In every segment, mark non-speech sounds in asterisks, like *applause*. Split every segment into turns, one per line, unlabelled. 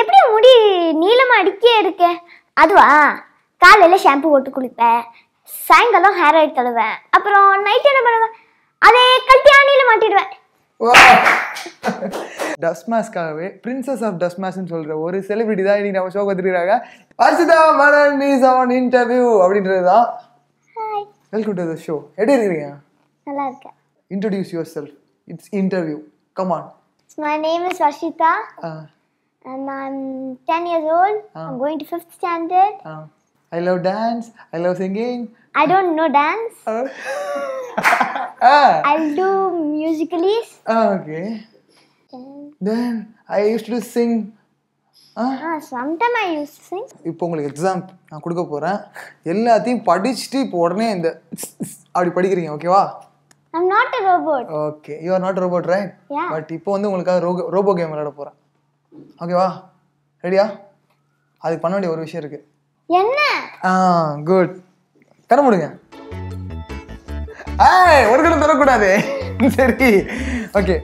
எப்படி முடி நீளமா அடிக்கே இருக்க? அதுவா? காலையில ஷாம்பு போட்டு குளிப்பேன். சாயங்காலம் ஹேர் ஆயில் தழுவேன் அப்புறம் நைட் என்ன பண்ணுவேன்? அதே கழட்டி ஆணியில மாட்டிடுவேன்.
டஸ்மாஸ்க்காகவே பிரின்சஸ் ஆஃப் டஸ்மாஸ்ன்னு சொல்ற ஒரு செலிபிரிட்டி தான் இன்னைக்கு நம்ம ஷோ வந்துருக்காங்க Arshitha Manan is on interview அப்படின்றது தான். வெல்கம் டு த ஷோ எப்படி இருக்கிறீங்க?
நல்லா இருக்கேன்.
Introduce yourself it's interview come on
My name is Rashita. And I'm 10 years old. I'm going to 5th standard.
I love dance I love singing
I don't know dance. *laughs* *laughs* I'll do musicalies.
Okay then I use to sing
Ah, sometime I used to sing.
இப்போ உங்களுக்கு exam நான் கொடுக்க போகிறேன் எல்லாத்தையும் படிச்சுட்டு இப்போ உடனே இந்த அப்படி படிக்கிறீங்க ஓகேவா
I'm not a robot.
Okay you are not robot
right.
But இப்போ வந்து உங்களுக்காக ரோபோ கேம் விளையாட போகிறேன் ஓகேவா ரெடியா அதுக்கு பண்ண வேண்டிய ஒரு விஷயம் இருக்குது
என்ன?
ஆ குட் தர முடியுங்க. ஏய் ஒரு கடன் தரக்கூடாது. *laughs* சரி. Okay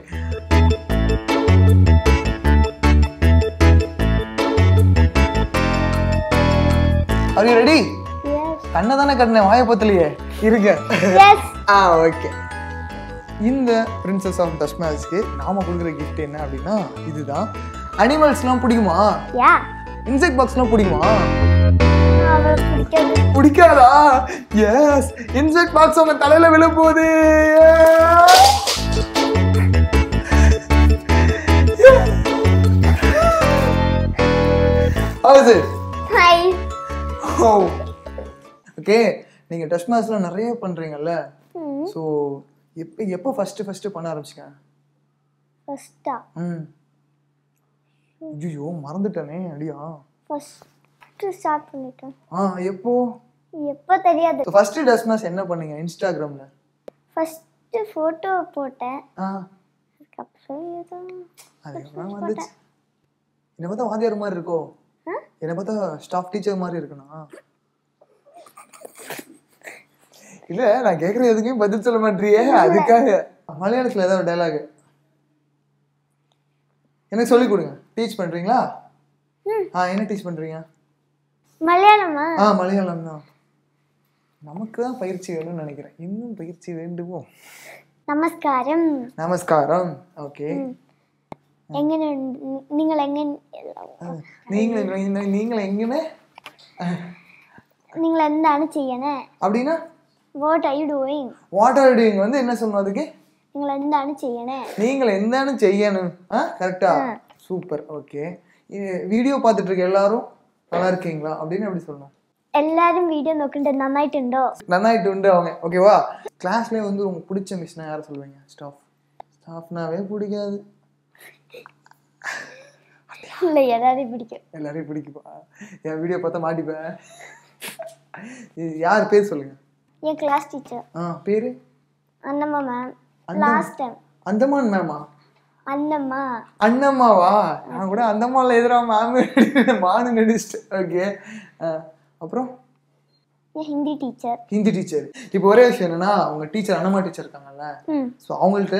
are you ready
Yes.
கண்ணை தானே கட்டினேன். வாயை பத்தலையே. இருங்க. *laughs* ஆ ஓகே இந்த பிரின்சஸ் ஆஃப் தஷ்மாஸ்க்கு நாம கொடுக்குற கிஃப்ட் என்ன அப்படின்னா இதுதான். அனிமல்ஸ்லாம் பிடிக்குமா?
Yeah.
இன்செக்ட் பாக்ஸ்லாம் பிடிக்குமா?
பிடிக்காது.
எஸ் இன்செக்ட் பாக்ஸ் உங்க தலையில விழ போகுது. ஓ ஓகே நீங்க டெஸ்ட் மேட்ச்லாம் நிறைய பண்றீங்கல்ல. ஸோ எப்போ எப்போ ஃபர்ஸ்ட் ஃபர்ஸ்ட் பண்ண ஆரம்பிச்சிங்க?
Up.
ம். ஐயோ மறந்துட்டேனே அடியா.
First start பண்ணிட்டேன்.
ஆ எப்போ?
எப்போ தெரியாது.
ஃபர்ஸ்ட் மேட்ச் என்ன பண்ணீங்க? இன்ஸ்டாகிராம்ல
ஃபர்ஸ்ட் ஃபோட்டோ போட்டேன்.
ஆ.
அதுக்கப்புறம் ஏதோ
அதுக்கப்புறம் வந்துச்சு. என்னை பார்த்தா வாத்தியார் மாதிரி இருக்கோ? என்னை பார்த்தா ஸ்டாஃப் டீச்சர் மாதிரி இருக்கணும் இல்ல நான் கேக்குற எதுக்கும் பதில் சொல்ல மாட்டியே அதுக்காக. மலையாளத்துல ஏதாவது டைலாக் எனக்கு சொல்லி கொடுங்க. டீச் பண்றீங்களா ஆ என்ன டீச் பண்றீங்க
மலையாளமா
ஆ மலையாளம் தான் நமக்கு தான் பயிற்சி வேணும்னு நினைக்கிறேன் இன்னும் பயிற்சி வேண்டுமோ
നമസ്കാരം
நமஸ்காரம் ஓகே
എങ്ങനെയുണ്ട് നി- നിങ്ങൾ എങ്ങനെ
நீங்களும் நீங்களும் எங்கன்னு
നിങ്ങൾ എന്താണ് ചെയ്യണേ
அப்படின்னா
what are you doing
what are doing வந்து என்ன சொல்லணும் அதுக்கு
നിങ്ങൾ എന്താണ് ചെയ്യണേ
நீங்கள் என்னன்னு செய்யணும் ஆ கரெக்டா சூப்பர் ஓகே வீடியோ பார்த்துட்டு இருக்க எல்லாரும் நல்லா இருக்கீங்களா அப்படின்னு எப்படி சொல்லணும்
എല്ലാരും വീഡിയോ നോക്കണ്ട് നന്നായിട്ടുണ്ടോ
நன்னாயிட்டு உண்டு அவங்க ஓகேவா கிளாஸ்லேயே வந்து உங்களுக்கு பிடிச்ச மிஸ்னா யாரை சொல்லுவீங்க ஸ்டாஃப் ஸ்டாஃப்னாவே பிடிக்காது
ഇല്ല എല്ലാരെയും പിടിക്കും
எல்லாரையும் பிடிக்குப்பா என் வீடியோ பார்த்தா மாட்டிப்பேன் இது யார் பேர் சொல்லுங்க
ഞാൻ ക്ലാസ് ടീച്ചർ
ஆ பேரு
Annamma ma'am last time
Andaman மேமா
அண்ணம்மா.
அண்ணம்மாவா? நான் கூட அந்தம்மாவில் எதிராக மேம் மானு நடிச்சிட்டு. ஓகே அப்புறம்?
ஹிந்தி டீச்சர்
ஹிந்தி டீச்சர் இப்போ ஒரே விஷயம் என்னன்னா அவங்க டீச்சர் அண்ணம்மா டீச்சர் இருக்காங்கல்ல. ஸோ அவங்கள்ட்ட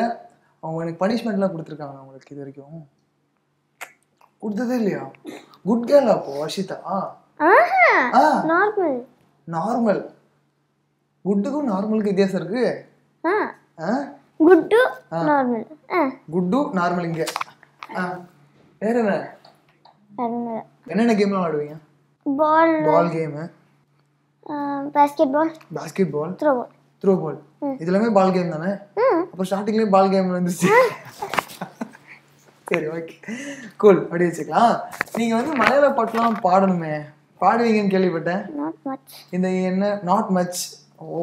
அவங்க எனக்கு பனிஷ்மெண்ட்லாம் கொடுத்துருக்காங்க அவங்களுக்கு இது வரைக்கும். கொடுத்ததே இல்லையா? குட் கேர்ள் அப்போ வர்ஷிதா.
நார்மல்
நார்மல் குட்டுக்கும் நார்மலுக்கு வித்தியாசம் இருக்கு. ஆ?
குட்டு நார்மல்
குட்டு நார்மல் இங்க. வேற என்ன? என்னென்ன கேம்லாம் விளையாடுவீங்க?
Ball
ball game
basketball basketball
throw ball
throw ball
இதெல்லாமே பால் கேம் தானே? அப்போ ஸ்டார்டிங்லேயே பால் கேம் வந்துச்சு சரி ஓகே கூல் அப்படி வச்சுக்கலாம். நீங்க வந்து மலையாள பாட்டுலாம் பாடணுமே. பாடுவீங்கன்னு கேள்விப்பட்டேன். இந்த என்ன? Not much oh.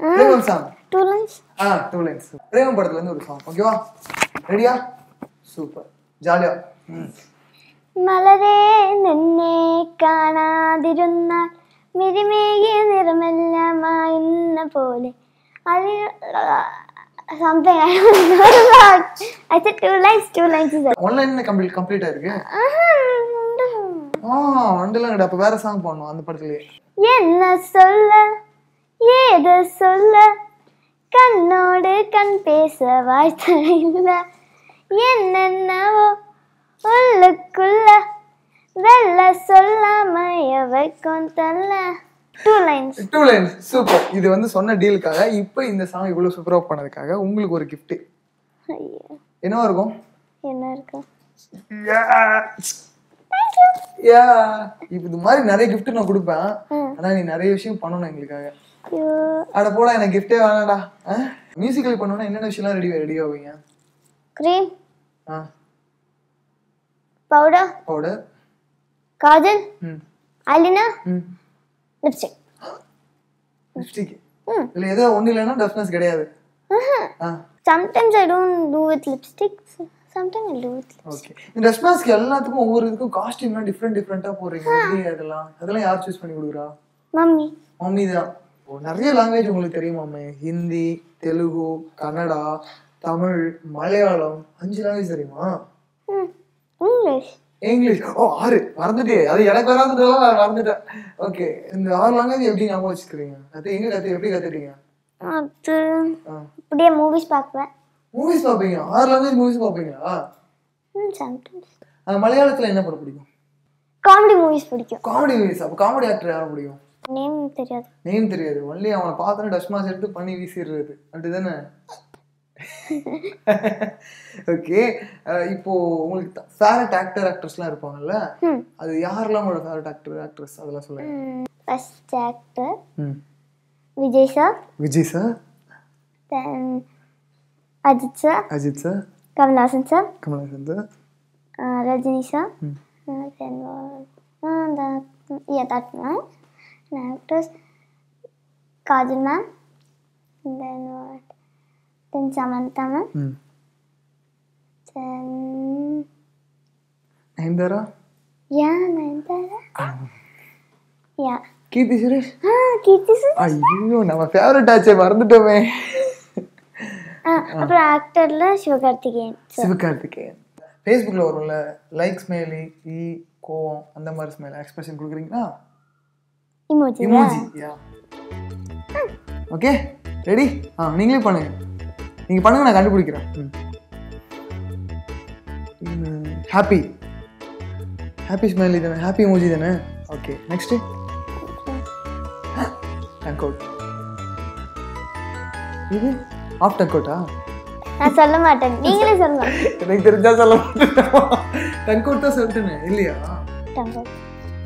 Premam song
two lines
ah two lines பிரேமம் படத்துல இருந்து ஒரு சாங் ஓகேவா ரெடியா சூப்பர் ஜாலியா ம்
മലരെ നിന്നെ കാണാതിരുന്നാൽ മിരിമേകിയ നിറമെല്ലാമായുന്ന പോലെ അത് something I don't know about. I said two lines, two lines is
one line complete complete ஆயிருக்கு
uh
ஆ ஒன்றெல்லாம் கிடையாது அப்போ வேற சாங் பாடணும் அந்த படத்துலயே
என்ன சொல்ல ஏது சொல்ல? கண்ணோடு கண் பேச வாய்த்த இல்ல. என்னென்னவோ உள்ளுக்குள்ள வெள்ள சொல்லாம வைக்கும் தல்ல two lines
two lines super இது வந்து சொன்ன டீலுக்காக இப்போ இந்த சாங் இவ்வளோ சூப்பராக பண்ணதுக்காக உங்களுக்கு ஒரு
ஐயோ.
என்னவா இருக்கும்?
என்ன இருக்கு
யா இது மாதிரி நிறைய gift நான் கொடுப்பேன். ஆனா நீ நிறைய விஷயம் பண்ணணும் எங்களுக்காக. அட போடா எனக்கு கிஃப்டே வேணாம்டா. மியூசிக்கல் பண்ணணும்னா என்னென்ன விஷயம்லாம் ரெடி ரெடி ஆவீங்க?
க்ரீம்
ஆ.
பவுடர்
பவுடர்
காஜல்
ம்.
ஐலினர்
ம்.
லிப்ஸ்டிக்
லிப்ஸ்டிக்
ம்.
இல்லை ஏதோ ஒன்றும் இல்லைன்னா டஸ்ட்னஸ் கிடையாது.
Sometimes I don't do with lipstick sometime I do with
okay இந்த மாஸ்க் எல்லாத்துக்கும் ஒவ்வொரு இதுக்கும் காஸ்டியூம்லாம் டிஃப்ரெண்ட் டிஃப்ரெண்ட்டாக போடுறீங்க. எப்படி அதெல்லாம். அதெல்லாம் யார் சூஸ் பண்ணி கொடுக்குறா?
மம்மி
மம்மி தான். நிறைய லாங்குவேஜ் உங்களுக்கு தெரியுமாமே ஹிந்தி தெலுங்கு கன்னடா தமிழ் மலையாளம் அஞ்சு லாங்குவேஜ் தெரியுமா?
இங்கிலீஷ்.
இங்கிலீஷ். ஓ ஆறு. மறந்துட்டே. அது எனக்கு வராதுனால நான் மறந்துட்டேன். ஓகே இந்த ஆறு லாங்குவேஜ் எப்படி ஞாபகம் வச்சுக்கிறீங்க? அது எங்க கத்து எப்படி கத்துட்டீங்க?
அது அப்படியே மூவிஸ் பார்க்குவேன்
மூவிஸ் பார்ப்பீங்க? ஆறு லாங்குவேஜ் மூவிஸ் பார்ப்பீங்களா? மலையாளத்துல என்ன படம் பிடிக்கும்?
காமெடி மூவிஸ் பிடிக்கும்.
காமெடி மூவிஸ் அப்போ காமெடி ஆக்டர் யாரும் பிடிக்கும்?
நேம் தெரியாது.
நேம் தெரியாது. ஒன்லி அவனை பார்த்தோன்னே டஸ்ட் மாஸ் எடுத்து பண்ணி வீசிடுறது. அப்படிதானே? ஓகே இப்போ உங்களுக்கு ஃபேவரட் ஆக்டர் ஆக்ட்ரஸ்லாம் இருப்பாங்கல்ல? அது யாரெல்லாம் உங்களோட ஃபேவரட் ஆக்டர் ஆக்ட்ரஸ் அதெல்லாம் சொல்லுங்க.
First actor
Vijay
sir. Vijay
sir? Ajith
sir. Ajith sir?
Kamal Haasan
sir.
Kamal Haasan sir?
Rajini sir.
ம்.
Then that actors Kajal ma'am. Then what? Then Samantha ma'am.
ம்
then
Nayanthara
yeah Nayantara. Yeah.
Keerthy Suresh
ah Kirti sir
ஐயோ நம்ம favourite ஆச்சே மறந்துட்டோமே.
Ah அப்புறம் ஆக்டர்ல சிவகார்த்திகேயன்.
சிவகார்த்திகேயன். ஃபேஸ்புக்கில் வரும்ல like smiley ஈ கோவம் அந்த மாதிரி ஸ்மைல் எக்ஸ்பிரஷன் கொடுக்குறீங்களா?
இமோஜி
யா ஓகே ரெடி ஆ நீங்களே பண்ணுங்க. நீங்கள் பண்ணுங்க நான் கண்டுபிடிக்கிறேன். ஹாப்பி ஹாப்பி ஸ்மைலி தானே? ஹாப்பி இமோஜி தானே? ஓகே நெக்ஸ்ட்டு டங்க் அவுட் இது ஆஃப் டங்க் அவுட்டா
நான் சொல்ல மாட்டேன். நீங்களே சொல்லுங்க.
எனக்கு தெரிஞ்சா சொல்ல மாட்டேன். டங்க் அவுட் தான் சொல்லிட்டேனே. இல்லையா?
தங்கம்.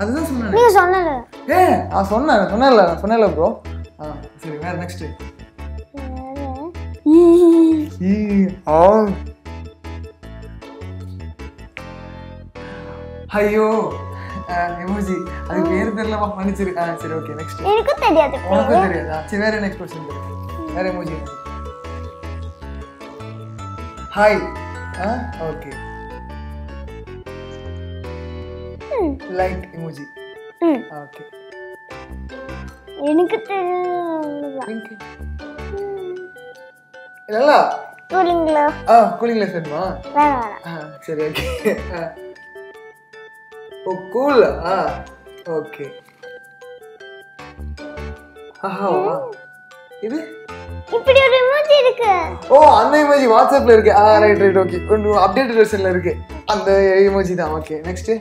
அதுதான் சொன்னேன்.
நீங்க சொன்னல
ஏ நான் சொன்னேன் நான் சொன்னேன்ல நான் சொன்னேன்ல ப்ரோ ஆ சரி வேற நெக்ஸ்ட் ஆ. ஐயோ எமோஜி அது பேர் தெரியலமா மன்னிச்சிரு. ஆ சரி ஓகே நெக்ஸ்ட்
எனக்கும் தெரியாது
உனக்கும் தெரியாதா. சரி வேற நெக்ஸ்ட் கொஸ்டின் வேற எமோஜி ஹாய் ஆ ஓகே லைக் எமோஜி
ம்.
ஓகே
எனக்கு
இல்ல
கூலிங்களா?
ஆ கூலிங் லெஸ் வேணுமா
வேணாம். வேணாம்
ஆ சரி ஓகே. Oh cool. ஆ ஓகே. ஆஹா இது?
இப்படி ஒரு எமோஜி இருக்கு.
ஓ அந்த இமோஜி வாட்ஸ்அப்ல இருக்கு. ஆ ரைட் ரைட் ஓகே கொஞ்சம் அப்டேட்டட் வெர்ஷன்ல இருக்கு. அந்த இமோஜி தான் ஓகே நெக்ஸ்ட்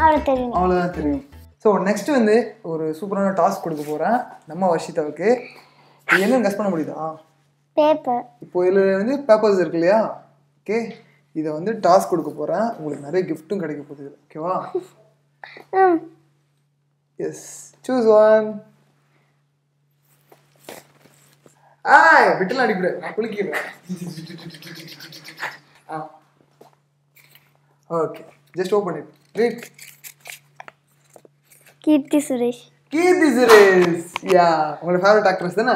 அவ்வளோ தெரியும்.
அவ்வளோதான் தெரியும். ஸோ நெக்ஸ்ட் வந்து ஒரு சூப்பரான டாஸ்க் கொடுக்க போறேன். நம்ம வர்ஷிதாவுக்கு. இது என்னன்னு கஸ் பண்ண முடியுதா?
பேப்பர்
இப்போ இதில் வந்து பேப்பர்ஸ் இருக்கு இல்லையா? ஓகே இதை வந்து டாஸ்க் கொடுக்க போகிறேன் உங்களுக்கு நிறைய கிஃப்ட்டும் கிடைக்க போகுது. ஓகேவா எஸ் சூஸ் ஒன் ஆய் விட்டுலாம் அடிக்கூடாது நான் குளிக்கிறேன். ஆ. Okay just open it read
Keerthy Suresh.
Keerthy Suresh. Yeah உங்களோட ஃபேவரட் ஆக்ட்ரஸ் தானே?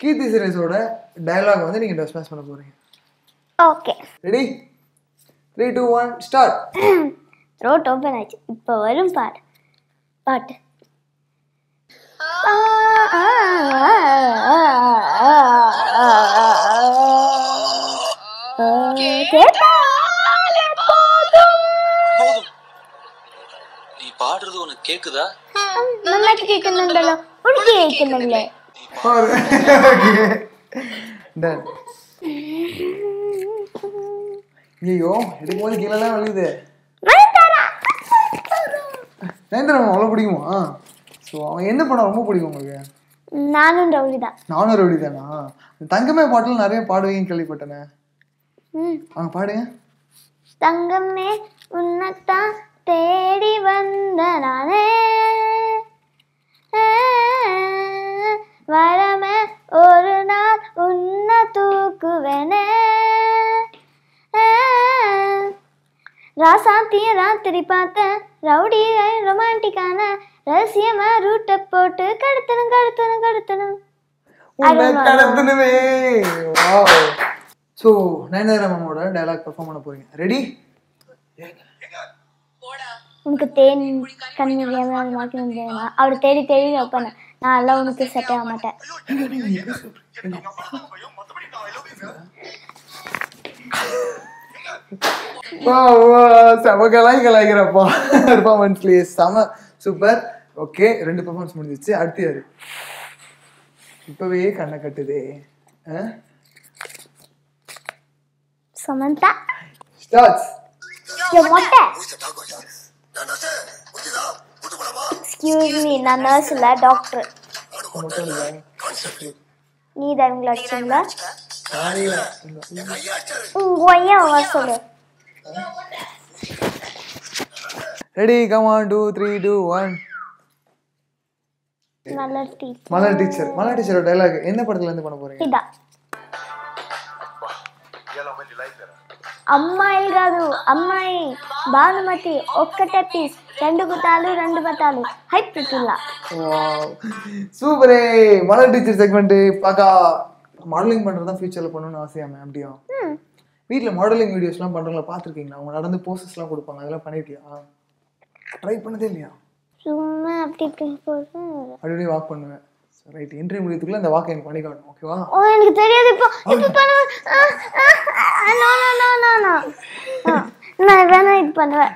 கீர்த்தி சுரேஷோட டயலாக் வந்து டஸ் மேட்ச் பண்ண போகிறீங்க
okay.
Ready three two one start
road open ஆச்சு இப்போ வரும் பாட்டு. பாட்டு.
போதும் நீ பாடுறது உனக்கு கேக்குதா
നന്നായിട്ട് കേൾക്കുന്നുണ്ടല്ലോ ഉടുക്കി കേൾക്കുന്നില്ലേ
டன் ஐயோ எடுக்கும்போது கீழெல்லாம் விழுது
മഴ തരാ
நயன்தாரா மேம் அவ்வளோ பிடிக்குமா ஸோ அவன் என்ன படம் ரொம்ப பிடிக்கும் உங்களுக்கு
நானும் ரவுடி தான்
நானும் ரவுடி தானா தங்கமே பாட்டில் நிறைய பாடுவீங்கன்னு கேள்விப்பட்டேனே
ம்
அவங்க பாடுங்க
தங்கமே உன்னைத்தான் தேடி வந்த நானே வரமே ஒரு நாள் உன்னை தூக்குவேனே. ராசாத்திய ராத்திரி பார்த்தேன். ரவுடி ரொமான்டிக்கான ரகசியமா ரூட்டை போட்டு கடத்தணும் கடத்தணும் கடத்தணும்.
கடத்தணுமே. ஸோ நயன்தாரா மேமோட டைலாக் பெர்ஃபார்ம் பண்ண போறீங்க. ரெடி
உனக்கு தேன் கண் முடியாம அது மாட்டி முடியாம அவரை தேடி தேடி வைப்பேன் நான் எல்லாம் உனக்கு செட் ஆக மாட்டேன்.
செம கலாய் கலாய்க்கிறப்பா. பெர்ஃபார்மன்ஸ்லேயே செம சூப்பர் ஓகே ரெண்டு பெர்ஃபார்மன்ஸ் முடிஞ்சிச்சு. அடுத்து யாரு? இப்பவே கண்ணை கட்டுதே.
சமந்தா?
ஸ்டார்ட்ஸ்
எக்ஸ்கியூஸ் மீ நான் நர்ஸ் இல்லை டாக்டர் நீ தான் இவங்களை அடிச்சீங்களா சொல்லு.
Ready come on two three two
one Malar
teacher Malar teacher Malar டீச்சரோட என்ன படத்துல இருந்து பண்ண போறீங்க?
இதா. అమ్మాయి కాదు అమ్మాయి భానుమతి ரெண்டு குத்தாலு ரெண்டு பத்தாலு ஹை பிரிட்டுலா
சூப்பரே. மலர் டீச்சர் செக்மெண்ட் பாக்கா மாடலிங் பண்றது தான் ஃபியூச்சர்ல பண்ணணும்னு ஆசையா மேம் அப்படியா? வீட்டில் மாடலிங் வீடியோஸ்லாம் பண்ணுறவங்கள பார்த்துருக்கீங்களா? அவங்க நடந்து போசஸ்லாம் கொடுப்பாங்க. அதெல்லாம் பண்ணிட்டியா? ட்ரை பண்ணதே இல்லையா?
சும்மா அப்படி
அப்படியே வாக் பண்ணுவேன். ரைட் இன்டர்வியூ முடியத்துக்குள்ள அந்த வாக் எனக்கு பண்ணி காட்டணும் ஓகேவா
ஓ எனக்கு தெரியாது இப்போ. இப்போ பண்ணுவேன் *laughs* நான் வேணா இது பண்ணுவேன்.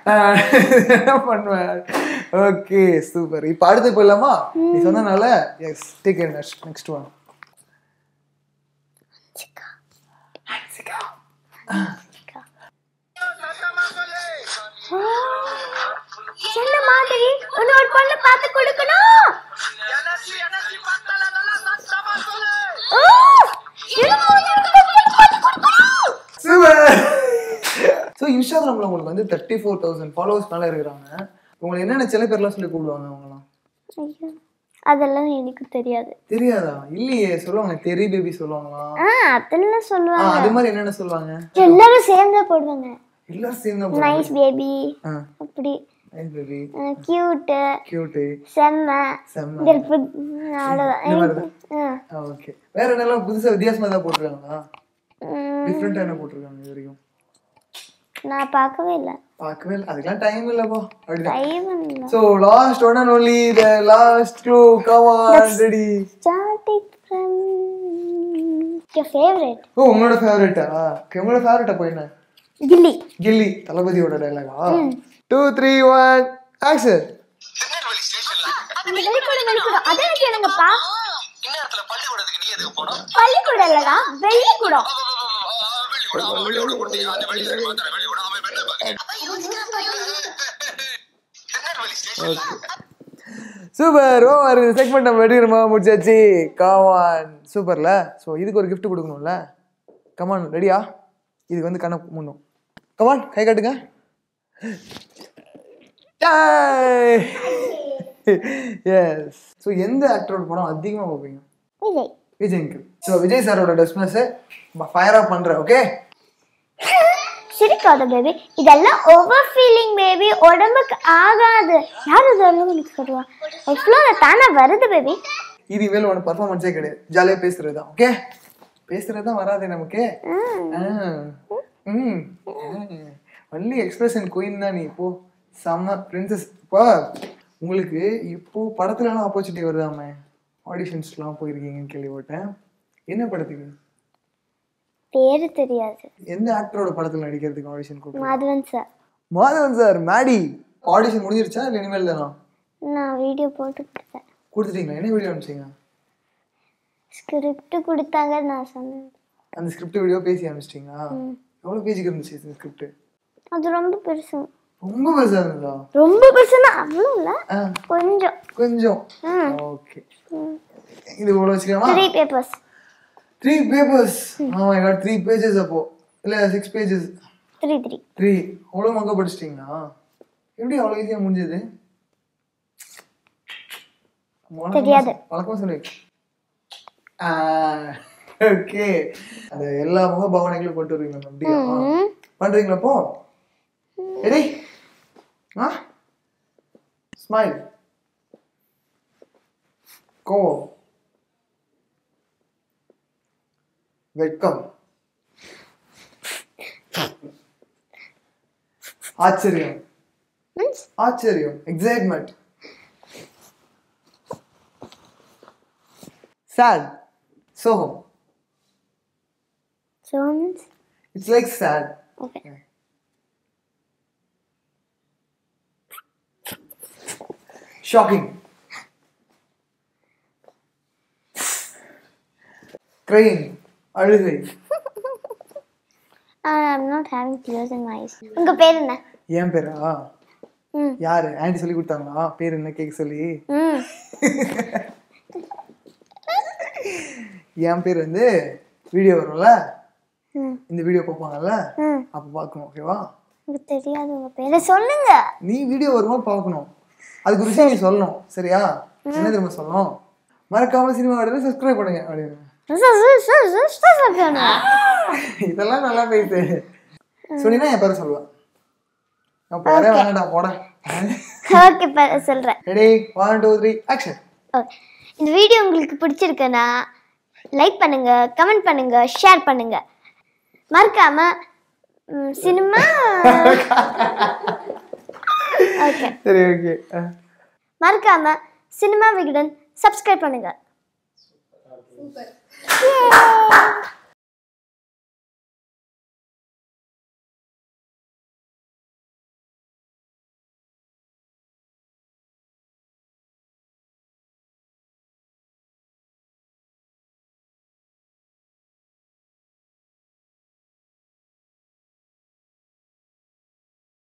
என்ன பண்ணுவேன். ஓகே சூப்பர் இப்போ அடுத்து போயிடலாமா? நீ சொன்னனால yes take care next one
சின்ன மாதிரி? இன்னொரு பொண்ணு பார்த்து
இன்ஸ்டாகிராமில் உங்களுக்கு வந்து தேர்ட்டி ஃபோர் தௌசண்ட் ஃபாலோவர்ஸ் மேலே இருக்கிறாங்க. உங்களை என்னென்ன சில பேர்லாம் சொல்லி கூப்பிடுவாங்க அவங்களாம்
அதெல்லாம் எனக்கு தெரியாது.
தெரியாதா? இல்லையே சொல்லுவாங்க தெரி பேபி சொல்லுவாங்களா?
அதெல்லாம் சொல்லுவாங்க.
அது மாதிரி என்னென்ன சொல்லுவாங்க?
எல்லாரும் சேர்ந்தா போடுவாங்க.
எல்லாரும் சேர்ந்து
நைஸ் பேபி அப்படி. செம்ம.
செம்ம. மாதிரி
ஆ.
ஓகே வேற என்னெல்லாம் புதுசா வித்தியாசமா தான் போட்டிருக்காங்களா? டிஃப்ரெண்டா என்ன போட்டிருக்காங்க இது வரைக்கும்?
நான் பார்க்கவே இல்லை.
பார்க்கவே இல்லை. அதுக்கெல்லாம் டைம் இல்லப்பா அப்படிதான்.
டைம் இல்லை.
So last one and only the last clue come on ready
starting from your favourite
oh உங்களோட ஃபேவரட்டா உங்களோட ஃபேவரட்டா போய் என்ன?
கில்லி.
கில்லி தளபதியோட டைலாகா டூ த்ரீ ஒன் ஆக்சன்
அந்த வெளிக்கூடம் வெளிக்கூடம்.
சூப்பர். ஓ ஒரு செக்மெண்ட் நம்ம வெடிக்கிறோமா முடிச்சாச்சு. கமான் சூப்பர்ல. ஸோ இதுக்கு ஒரு gift கொடுக்கணும்ல. கமான் ரெடியா இதுக்கு வந்து கண்ணை முன்னும் கமான் கை காட்டுங்க. எஸ் ஸோ *laughs* எந்த ஆக்டரோட படம் அதிகமாக பார்ப்பீங்க?
விஜய்
விஜய் அங்கிள் ஸோ விஜய் சாரோட டெஸ்ட்னஸை ஃபயராக பண்ணுறேன் ஓகே
சிரிக்காத பேபி இதெல்லாம் ஓவர் ஃபீலிங் பேபி உடம்புக்கு ஆகாது. யார் இதெல்லாம் உனக்கு சொல்லுவா? அவ்வளோ தானே வருது பேபி
இனிமேல் உனக்கு பர்ஃபார்மன்ஸே கிடையாது. ஜாலியாக பேசுறது தான் ஓகே பேசுறது தான் வராதே நமக்கு. ம். வள்ளி எக்ஸ்பிரஷன் குயின் தான் நீ இப்போ செம்ம பிரின்சஸ் இப்போ உங்களுக்கு இப்போ படத்துலலாம் ஆப்பர்ச்சுனிட்டி வருதாமே? ஆடிஷன்ஸ்லாம் போயிருக்கீங்கன்னு கேள்விப்பட்டேன். என்ன படத்துக்கு?
பேரு தெரியாது.
எந்த ஆக்டரோட படத்தில் நடிக்கிறதுக்கு ஆடிஷன் கூப்பிட்டு
Madhavan sir
Madhavan sir Maddy audition முடிஞ்சிருச்சா இல்லை இனிமேல் தானா?
நான் வீடியோ போட்டு கொடுத்தேன்.
கொடுத்துட்டீங்களா? என்ன வீடியோ அனுப்பிச்சிங்க?
ஸ்கிரிப்ட் கொடுத்தாங்க நான் சொன்னேன்.
அந்த ஸ்கிரிப்ட் வீடியோ பேசி அனுப்பிச்சிட்டிங்களா? எவ்வளோ பேஜுக்கு இருந்துச்சு இந்த ஸ்கிரிப்ட்
அது ரொம்ப பெருசு.
ரொம்ப பெருசா
ரொம்ப பெருசுன்னா அவ்வளோ இல்லை.
ஆ,
கொஞ்சம்.
கொஞ்சம்.
ம்
ஓகே. இது இவ்வளோ வச்சுக்கலாமா?
த்ரீ பேப்பர்ஸ்
த்ரீ பேப்பர்ஸ் ஆமா காட் த்ரீ பேஜஸ் அப்போ. இல்ல six pages
three three
three அவ்வளோ மங்க படிச்சிட்டிங்களா? எப்படி அவ்வளோ ஈஸியாக முடிஞ்சது?
தெரியாது.
வழக்கமா சொல்லு. ஓகே. அந்த எல்லா முக பாவனைகளும் கொண்டு வருவீங்க அப்படியா பண்றீங்களா அப்போ? Ready ஆ ஸ்மைல் கோவம் வெட்கம் ஆச்சரியம்
மீன்ஸ்
ஆச்சரியம் எக்ஸைட்மெண்ட் sad சோகம்
so means
it's like sad
okay
Shocking. Crying. அழுகை.
I'm not having in my eyes. உங்க பேர் என்ன?
என் பேரா?
ம்.
யாரு? ஆண்டி சொல்லி கொடுத்தாங்களா? பேர் என்ன? கேட்க சொல்லி.
ம். *laughs*
என் பேர் வந்து வீடியோ வரும்ல?
ம்.
இந்த வீடியோ பார்ப்பாங்கல்ல?
ம்.
அப்போ பார்க்கணும் ஓகேவா
தெரியாது உங்க பேரை. சொல்லுங்க.
நீ வீடியோ வருமா பார்க்கணும். அதுக்கு விஷயம் நீ சொல்லணும் சரியா? என்ன தெரியுமா சொல்லணும்? மறக்காம சினிமா விட சப்ஸ்கிரைப் பண்ணுங்க அப்படின்னு இதெல்லாம் நல்லா பேசு. சொன்னீங்கன்னா என் பேரை சொல்லுவேன் நான் பேரே வேணாடா போட.
ஓகே சொல்கிறேன்
ready one two three action
okay இந்த வீடியோ உங்களுக்கு பிடிச்சிருக்குன்னா லைக் பண்ணுங்க கமெண்ட் பண்ணுங்க ஷேர் பண்ணுங்க. மறக்காம சினிமா. *laughs*
சரி ஓகே
மறக்காம சினிமா விகடன் சப்ஸ்கிரைப் பண்ணுங்க!